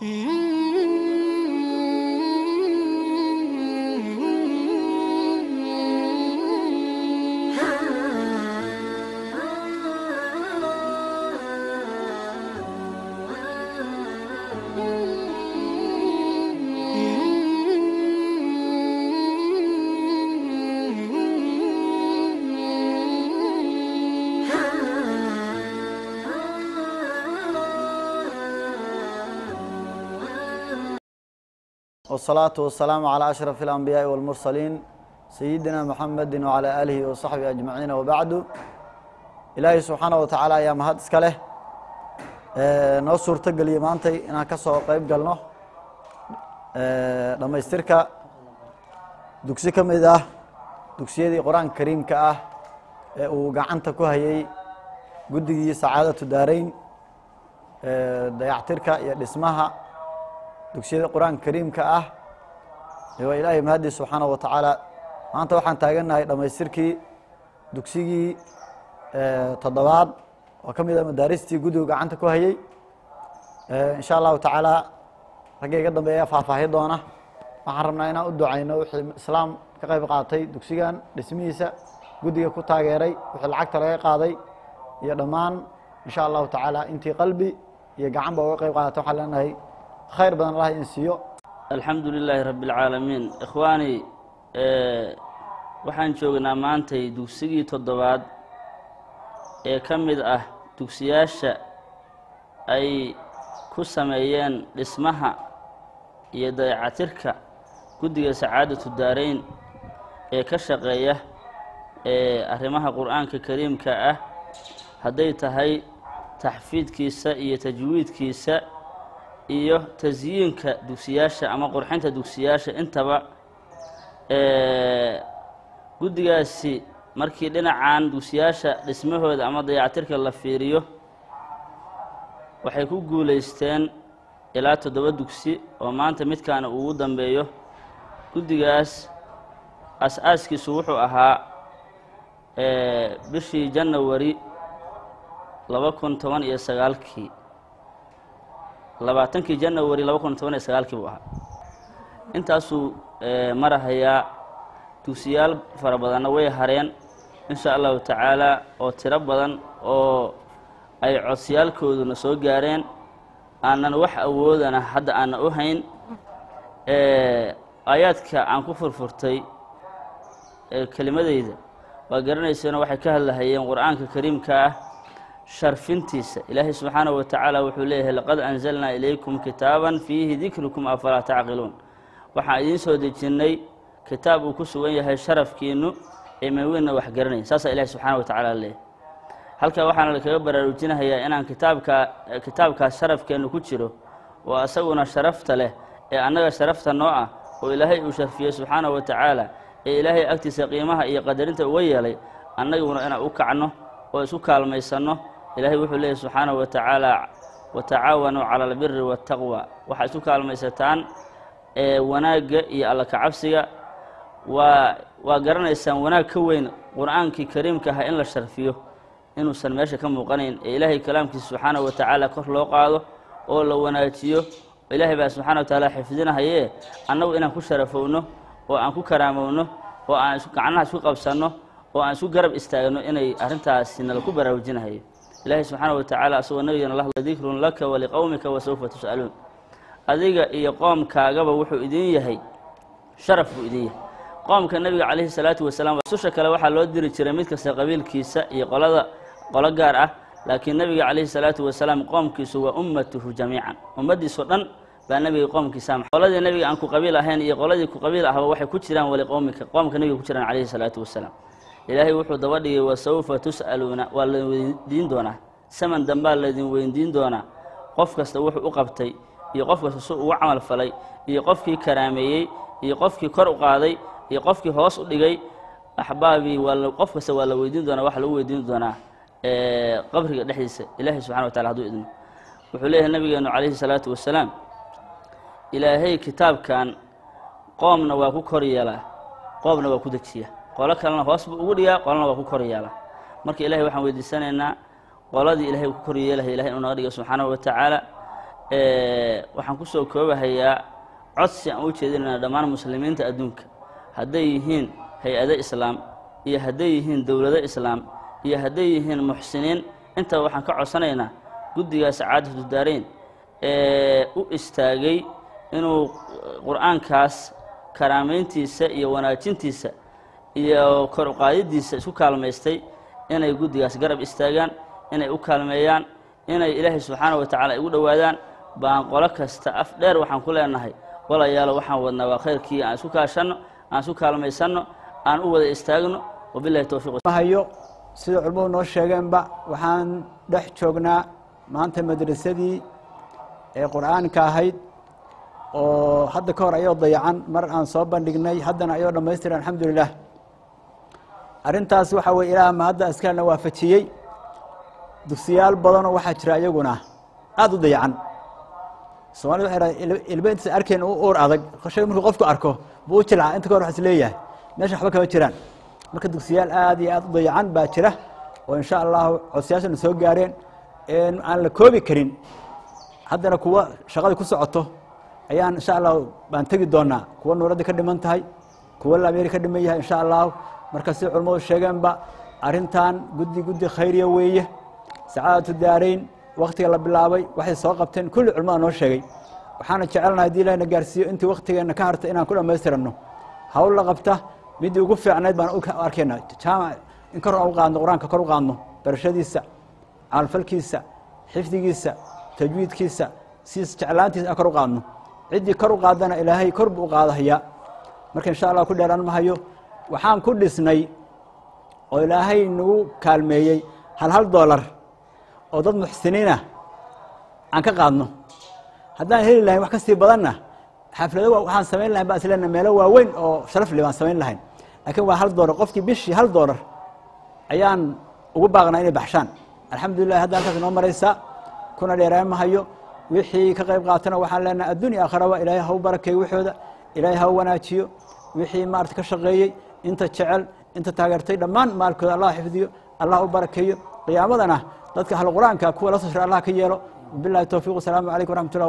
Mm-hmm. wsalaatu wasalaamu calaa ashraf alambiyaai walmursaliin sayidina muxamedi wacalaa aalihi wa saxbihi ajmaciin wabacdu ilaahay subxaana wa tacaala ayaa mahad iska leh. Noo suurto geliyey maantay inaan ka soo qeyb galno. Dhammaystirka dugsi ka mid ah dugsiyadii qur'aanka kariimka ah ee uu gacanta ku hayay guddigii sacaadatu daarayn dayactirka iyo dhismaha dugsiyada qur'aanka kariimka ah waa ilaahay mahadii subxaana wa tacaala. Maanta waxaan taagannahay dhammaystirkii dugsigii toddobaad. Oo ka mid a madaaristii guddigu gacanta ku hayey insha allahu tacaala ragga iga dambeeya faahfaahi doona. Waxaan rabnaa inaan u ducayno wixii islaam ka qayb qaatay dugsigan dhismihiisa guddiga ku taageeray wixii lacagta laga qaaday iyo dhammaan insha allahu tacaala intii qalbi iyo gacan ba uga qayb qaadata waxaan leenahay khayr badan allah in siiyo. Alxamdu lilaahi rabbi اlcaalamiin ikhwaani waxaan joognaa maantay dugsigii toddobaad ee ka mid ah dugsiyaasha ay ku sameeyeen dhismaha iyo dayacatirka guddiga sacaadatu daarayn ee ka shaqeeya ee arrimaha qur'aanka kariimka ah. Hadday tahay taxfiidkiisa iyo tajwiidkiisa iyo tasyiinka dugsiyaasha ama qurxinta dugsiyaasha intaba guddigaasi markii dhinacan dugsiyaasha dhismahooda ama dayactirka la fiiriyo waxay ku guulaysteen ilaa toddoba dugsi oo maanta midkaana ugu dambeeyo. Guddigaas as-aaskiisu wuxuu ahaa bishii janawari laba kun toban iyo sagaalkii labaatankii janawari laba kun toban iyo sagaalkii buu ahaa. Intaasuu marahayaa dugsiyaal fara badanna way hareen insha allahu tacaala oo tiro badan oo ay codsiyaalkooduna soo gaareen aanan wax awoodana hadda aana u hayn aayaadka aan ku furfurtay kelimadeyda. Waa garanayseeno waxay ka hadlahayeen qur'aanka kariimka ah sharfintiisa ilaahay subxaanahu wa tacaala wuxuu leeyahay laqad anzalnaa ilaykum kitaaban fiihi dikrukum afalaa tacqiluun waxaan idiin soo dejinnay kitaab uu ku sugan yahay sharafkiinu ee maweynna wax garanayn saasaa ilahi subxaana wa tacala leeyahy halkaa waxaana lakaga baraarujinahayaa inaan kitaabkaa kitaabkaas sharafkeennu ku jiro oo asaguna sharafta leh ee annaga sharafta noo ah oo ilaahay uu sharfiyey subxaanahu wa tacaala ee ilaahay agtiisa qiimaha iyo qadarinta uga yeelay annaguna inaan u kacno oo isku kaalmaysanno إلهي وحول الله سبحانه وتعالى وتعاونوا على البر والتقوى. وحسوك المسيطان إيه، وناك يا إيه، الله كعبسك وقرن إسان وناك كوين قرآنك كريمك ها إن لشرفيه إنو سنماشا كم مقنين إلهي كلامك سبحانه وتعالى كر لوقاته أو لو وناتيه إلهي با سبحانه وتعالى حفظنا هاي. أنو إنا كشرفونه وأنك كرامونه وأنك عنا سوق أبسانه وأنك قرب استاغنه. إنا أرنتا سنالكو براوجين هاي. إلهي سبحانه وتعالى أسوى النبي الله ذكر لك ولقومك وسوف تسألون. أذيك إيا قوم كاقب وحو إذيني هي شرف إذيني قوم كالنبي عليه الصلاة والسلام وسوشك لوحا لو أدري تراميدك سقبيل كيسا إيا قولادا قولاقارة أه. لكن النبي عليه الصلاة والسلام قوم كيس هو أمته جميعا. أمتي سوطن بأن نبي قوم كيسام قولادا النبي أنكو قبيل أهين إيا قولادا كو قبيل أهو وحي كتران ولقومك. قوم كالنبي كتران عليه الصلاة والسلام. إلهي وحو دوالي وسوف تسألونا والدين دونا. سمن دنبال الذين ويندين دونا. قف كست أقبتي. يقف سوء وعمل فلي. يقف كي كرامي يقف كي كر أقاضي يقف كي هوس أقلي أحبابي والقف كست والدين دونا وحلو ويندين دونا. إيه قبر لحيس إلهي سبحانه وتعالى هدو إذن. وحو ليه النبي عليه الصلاة والسلام. إلهي كتاب كان قومنا وكو كريالا قومنا وكو qolo kalena hoos buu ugu dhigaa qolona waa ku kor yeelaa. Marka ilahay waxaan weydiisanaynaa qoladii ilahay ku kor yeelahay ilahay inuu naga dhiga subxaanahu wa tacaala. Waxaan ku soo koobahayaa codsi aan u jeedinayna dhammaan muslimiinta adduunka. Hadday yihiin hay'ado islaam iyo hadday yihiin dowlado islaam iyo hadday yihiin muxsiniin intaba waxaan ka codsanaynaa guddigaa sacaadatu daarayn ee u istaagay inuu qur'aankaas karaamayntiisa iyo wanaajintiisa iyo kor uqaadidiisa isku kaalmaystay inay guddigaas garab istaagaan inay u kaalmeeyaan inay ilaahay subxaana wa tacaala igu dhowaadaan baan qolo kasta af dheer waxaan ku leenahay. Walayaalo waxaan wadnaa waa khayrkii aan isku kaashanno aan isku kaalmaysanno aan u wada istaagno wabilahi towfiiq hayo sida culimmadu noo sheegeenba waxaan dhex joognaa maanta madrasadii ee qur'aanka ahayd oo hadda ka hor ayoo dayacan mar aan soo bandhignay haddana ayoo dhammaystiran alxamdulilah arrintaas waxaa weye ilaah ma hadda askarna waafajiyey dugsiyaal badanoo waxaa jira iyaguna aada u dayacan. Somalida waxay dhaha ilba intaas arkeen u uur adag shay markuu qofku arko buu u jilca inta ka hor wax leeyahay. Meesha waxba kama jiraan. Marka dugsiyaal aad iyo aad u dayacan baa jira oo insha allahu codsiyaashana soo gaareen aan la koobi karin. Haddana kuwa shaqadii ku socoto ayaan insha allahu baan tegi doonaa kuwa nuuradda ka dhiman tahay kuwa lameeri ka dhiman yahay insha allahu marka si culimmadu sheegeenba arrintan guddi guddi khayriya weeye. Sacaadatu daarayn waktiga la bilaabay waxay soo qabteen kulli culimada noo sheegay. Waxaana jecelnahay haddii ilahna gaarsiiyo intii waktigeena ka harta inaan ku dhammaystiranno. Hawl la qabta midii ugu fiicnayd baan arkayna jaamac in kor u qur'aanka kor u qaadno barashadiisa camalfalkiisa xifdigiisa tajwiidkiisa siis jeclaantiisa aan kor u qaadno. Ciddii kor u qaadana ilaahay kor buu u qaadahayaa marka insha allah ku dheeraan mahayo waxaan ku dhisnay oo ilaahay nagu kaalmeeyey hal hal doolar oo dad muxsiniinah aan ka qaadno. Haddaan heli lahayn wax ka badanna xaflado waxaan samayn lahayn baan isleena meelo waaweyn oo sharaf baan samayn lahayn. Laakiin waa hal doolar qofkii bishii hal doolar ayaan ugu baaqnaa inay baxshaan. Alxamdulilah hadda halkaas inoo maraysa kuna dheeraan mahayo. Wixii ka qayb qaatana waxaan leenahay addunya akharaba ilaahay ha u barakeeyo waxooda ilaahay ha u wanaajiyo. Wixii maarata ka shaqeeyey inta jecel inta taageertay dhammaan maalkooda allah xifdiyo allah u barakeeyo. Qiyaamadana dadka ahlu qur'aanka kuwa la soo shira allah ka yeelo. Bilahi towfiq wasalaamu calaykum waraxmat ullah